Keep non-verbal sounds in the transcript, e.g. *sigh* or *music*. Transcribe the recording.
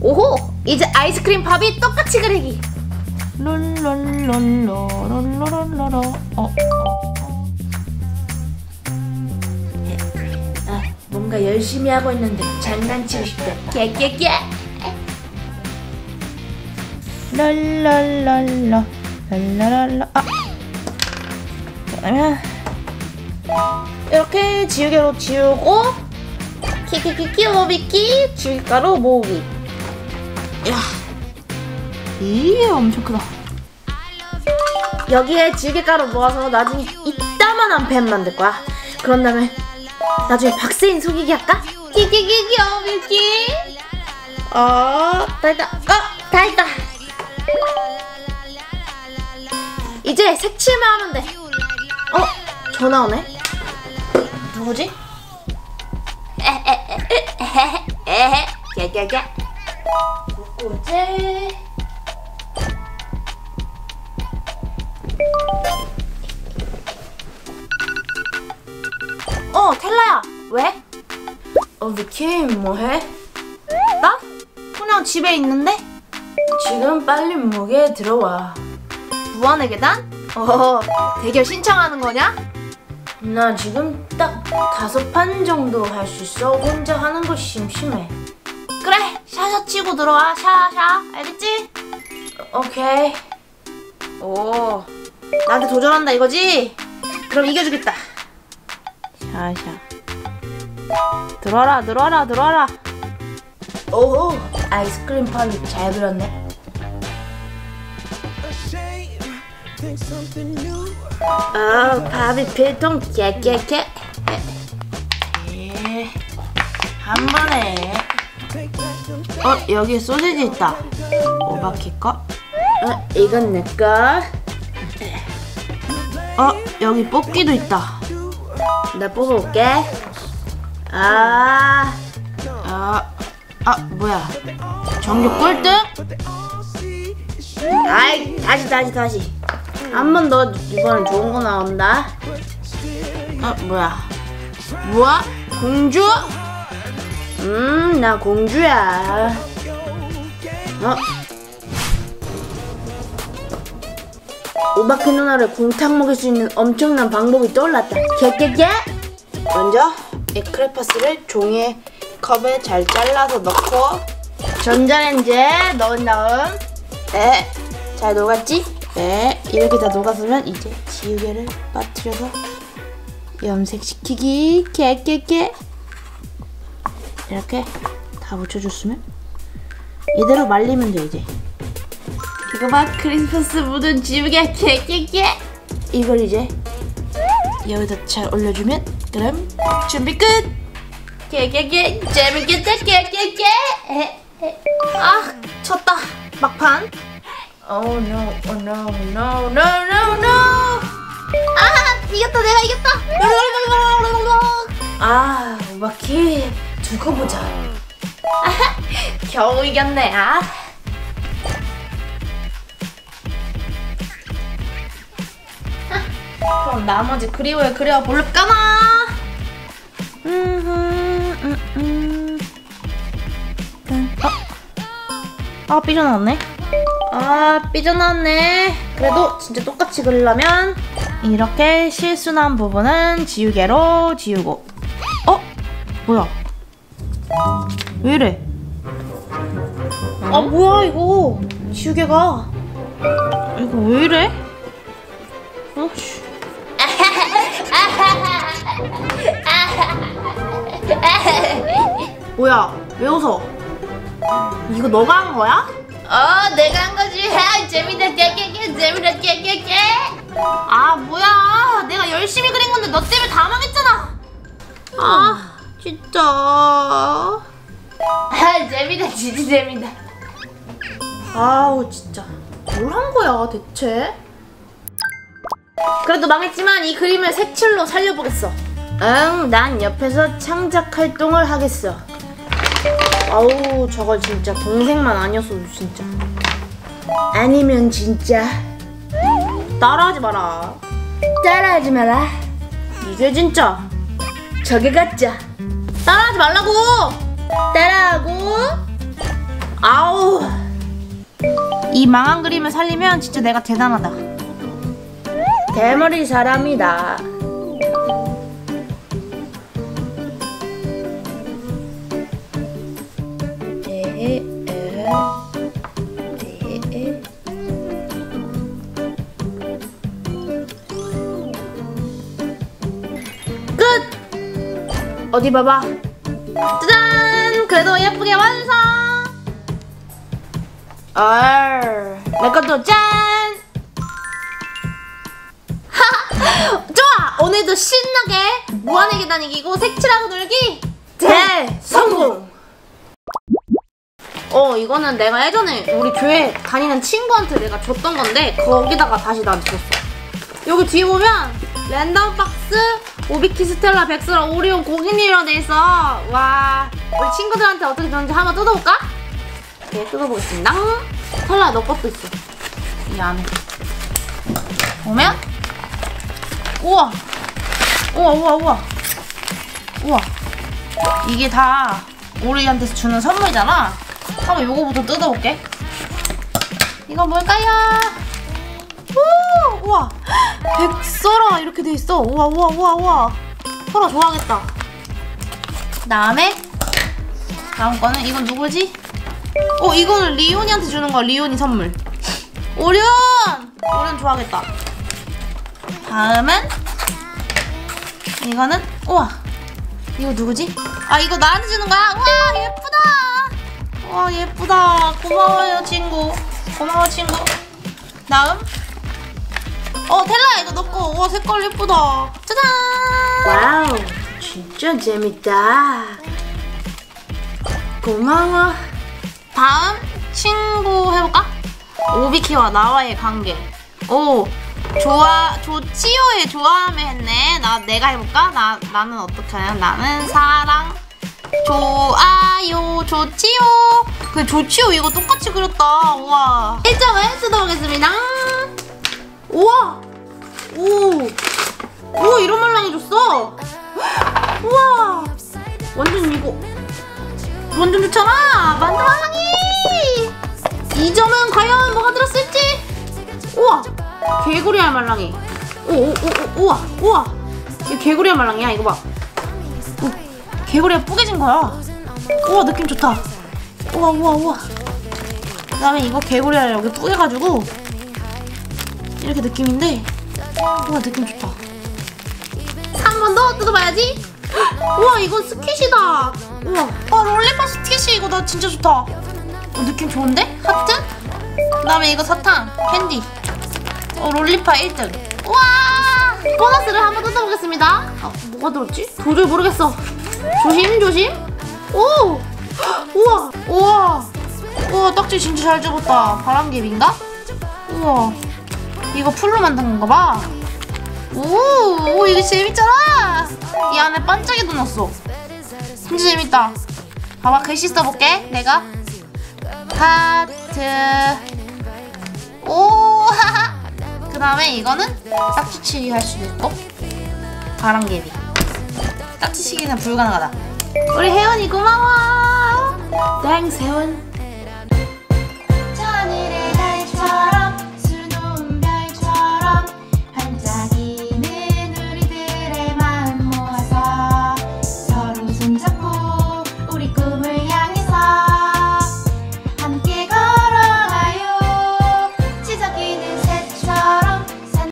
오호! 이제 아이스크림 팝이 똑같이 그리기. 롤롤롤롤롤롤롤롤 어, 어. 아, 뭔가 열심히 하고 있는데 장난치고 싶다. 깨깨깨. 랄랄랄라 랄랄랄라 아 그러면 이렇게 지우개로 지우고 키키키키 오비키 지우개가루 모으기. 이게 엄청 크다 여기에 지우개가루 모아서 나중에 이따만한 뱀 만들 거야. 그런 다음에 나중에 박스인 속이기 할까? 키키키키 오비키. 어, 다 했다. 어, 다 했다. 이제 색칠만 하면 돼. 어, 전화 오네. 누구지? 에헤헤헤헤헤헤. 개개개. 누구지? 어, 텔라야. 왜? 어, 미키, 뭐해? 나? 그냥 집에 있는데? 지금 빨리 무게 들어와. 무한의 계단? 어, 대결 신청하는 거냐? 나 지금 딱 다섯 판 정도 할 수 있어. 혼자 하는 거 심심해. 그래, 샤샤 치고 들어와. 샤샤. 알겠지? 어, 오케이. 오, 나한테 도전한다 이거지? 그럼 이겨주겠다. 샤샤 들어와라 들어와라 들어와라 오호, 아이스크림 팝이 잘 그렸네. 어, 팝이 필통 깨깨깨. 예. 한 번에 어 여기 소세지 있다 오바키 거? 어, 이건 내 거. 어 여기 뽑기도 있다 나 뽑아볼게. 아, 아, 아 뭐야 전교 꼴등? 아이, 다시, 다시, 다시. 한 번 더 이번엔 좋은 거 나온다. 어 뭐야 뭐야 공주? 음, 나 공주야. 어? 오바키 누나를 공탕 먹일 수 있는 엄청난 방법이 떠올랐다. 깨깨깨? 먼저 이 크레파스를 종이에 컵에 잘 잘라서 넣고 전자레인지에 넣은 다음 네, 잘 녹았지? 네 이렇게 다 녹았으면 이제 지우개를 빠뜨려서 염색시키기. 깨깨깨. 이렇게 다 묻혀줬으면 이대로 말리면 돼 이제. 이거 봐 크리스마스 묻은 지우개. 깨깨깨. 이걸 이제 여기다 잘 올려주면 그럼 준비 끝! 깨깨깨. 재밌겠다. 깨깨깨. 아 쳤다. 막판 Oh no, oh no, no, no, no, no. 아, 이겼다, 내가 이겼다. 아, 오바키, 두고 보자. 아하, *laughs* 겨우 이겼네, 아. 아, 그럼 나머지 그리워요 그려 볼까나? 아 삐져나왔네 아, 삐져나왔네. 그래도 진짜 똑같이 그리려면 이렇게 실수난 부분은 지우개로 지우고 어? 뭐야 왜 이래 아 뭐야 이거 지우개가 이거 왜 이래? 어? 씨. *laughs* 뭐야 왜 웃어? 이거 너가 한 거야? 어 내가 한 거지. 아, 재밌다 깨깨깨 재밌다 깨깨깨. 아 뭐야? 내가 열심히 그린 건데 너 때문에 다 망했잖아. 아 진짜. 아 재밌다 진짜 재밌다. 아우 진짜. 뭘 한 거야 대체? 그래도 망했지만 이 그림을 색칠로 살려보겠어. 응 난 옆에서 창작 활동을 하겠어 아우 저걸 진짜 동생만 아니었어도 진짜. 아니면 진짜. 따라하지 마라. 따라하지 마라. 이게 진짜. 저게 가짜 따라하지 말라고! 따라하고. 아우. 이 망한 그림을 살리면 진짜 내가 대단하다. 대머리 사람이다 어디 봐봐 짜잔! 그래도 예쁘게 완성! 얼, 내 것도 짠! 좋아! 오늘도 신나게 무한의 계단 이기고 색칠하고 놀기 대성공! 어 이거는 내가 예전에 우리 교회 다니는 친구한테 내가 줬던 건데 거기다가 다시 나한테 줬어 여기 뒤에 보면 랜덤 박스 오비키 스텔라 백스라 오리온 고기니랑 돼 있어. 와 우리 친구들한테 어떻게 줬는지 한번 뜯어볼까? 네 뜯어보겠습니다. 텔라 너 것도 있어. 이 안에. 보면? 우와. 우와 우와 우와. 우와. 이게 다 우리한테 주는 선물이잖아. 한번 요거부터 뜯어볼게. 이거 뭘까요? 오, 우와, 백설아 이렇게 돼 있어. 우와, 우와, 우와, 우와. 설아 좋아하겠다. 그다음에 다음 거는 이건 누구지? 어, 이거는 리온이한테 주는 거야. 리온이 선물. 오련, 오련 좋아하겠다. 다음은 이거는 우와. 이거 누구지? 아 이거 나한테 주는 거야? 와 예쁘다. 와 예쁘다. 고마워요 친구. 고마워 친구. 다음. 어 텔라 이거 넣고 와 색깔 예쁘다. 짜잔. 와우, 진짜 재밌다. 고마워. 다음 친구 해볼까? 오비키와 나와의 관계. 오 좋아 좋지요의 좋아함에 했네. 나 내가 해볼까? 나 나는 어떻게 하냐? 나는 사랑 좋아요 좋지요. 그 좋지요 이거 똑같이 그렸다. 우와. 1점을 뜯어보겠습니다. 우와! 오! 우와 이런 말랑이 줬어. 우와! 완전 이거 완전 좋잖아! 만두 말랑이! 2점은 과연 뭐가 들었을지? 우와! 개구리 알말랑이. 오오오 우와 우와! 이거 개구리 알말랑이야 이거 봐. 오, 개구리가 뿌개진 거야. 우와 느낌 좋다. 우와 우와 우와. 그 다음에 이거 개구리알 여기 뿌개가지고 이렇게 느낌인데 우와 느낌 좋다. 한번더 뜯어봐야지. 우와 이건 squishy다. 우와. 아 lollipop squishy 이거 나 진짜 좋다. 어, 느낌 좋은데? 하트? 그 다음에 이거 사탕 캔디. 어 lollipop 1등. 우와! 보너스를 한번 뜯어보겠습니다. 아 뭐가 들었지? 도저히 모르겠어. 조심 조심. 오! 우와! 우와! 우와 딱지 진짜 잘 집었다. 바람개비인가? 우와 이거 풀로 만든 건가 봐. 오, 오 이거 재밌잖아. 이 안에 반짝이도 넣었어. 진짜 재밌다. 봐봐 글씨 써볼게 내가. 하트. 오그 다음에 이거는 딱지치기 할 수도 있고 바람개비. 딱지치기는 불가능하다. 우리 혜원이 고마워. Thanks 혜원.